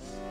Bye.